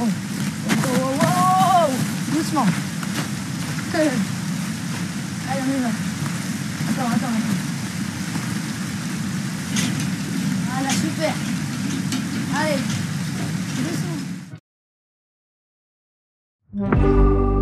Oh. Oh, oh, oh, Doucement. Allez, on y va. Attends, attends, attends. Voilà, super. Allez, doucement.